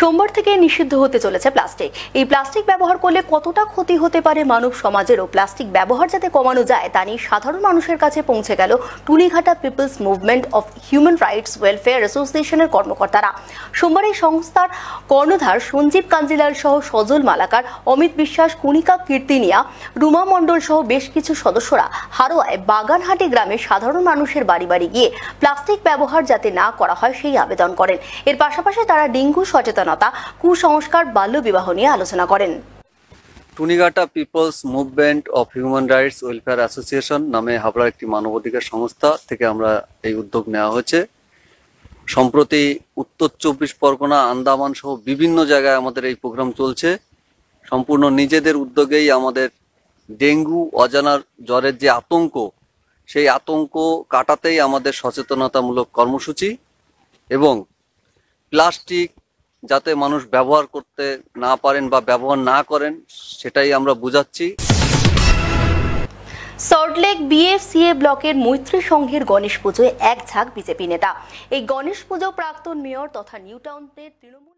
সোমবার থেকে নিষিদ্ধ হতে চলেছে প্লাস্টিক। এই প্লাস্টিক ব্যবহার করলে কতটা ক্ষতি হতে পারে মানব সমাজের ও প্লাস্টিক ব্যবহার যাতে কমানো যায় তা নিয়ে সাধারণ মানুষের কাছে পৌঁছে গেল Tunighata People's Movement of Human Rights Welfare অ্যাসোসিয়েশনের কর্মকর্তারা। সোমবার এই সংস্থার কর্ণধার সঞ্জীব কাঞ্জিলাল সহ সজল মালাকার, অমিত বিশ্বাস কণিকা কীর্তিনিয়া, রুমা মণ্ডল সহ বেশ কিছু সদস্যরা হারোয়ায় বাগানহাটি গ্রামে সাধারণ মানুষের বাড়ি বাড়ি গিয়ে প্লাস্টিক ব্যবহার যাতে না করা হয় সেই আবেদন করেন। এর পাশাপাশি তারা ডেঙ্গু সচেতনতা কুসংস্কার বাল্যবিবাহ নিয়ে আলোচনা করেন। Tunighata People's Movement of Human Rights Welfare Association নামে হাবড়ার একটি মানবাধিকার সংস্থা থেকে আমরা এই উদ্যোগ নেওয়া হয়েছে। সম্প্রতি উত্তর চব্বিশ পরগনা, আন্দামান সহ বিভিন্ন জায়গায় আমাদের এই প্রোগ্রাম চলছে। সম্পূর্ণ নিজেদের উদ্যোগেই আমাদের ডেঙ্গু, অজানার জ্বরের যে আতঙ্ক, সেই আতঙ্ক কাটাতেই আমাদের সচেতনতামূলক কর্মসূচি এবং প্লাস্টিক যাতে মানুষ ব্যবহার করতে না পারেন বা ব্যবহার না করেন, সেটাই আমরা বুঝাচ্ছি। সল্টলেক বিএফসিএ ব্লকের মৈত্রী সংঘের গণেশ পুজোয় এক ঝাঁক বিজেপি নেতা। এই গণেশ পুজো প্রাক্তন মেয়র তথা নিউ টাউনের তৃণমূল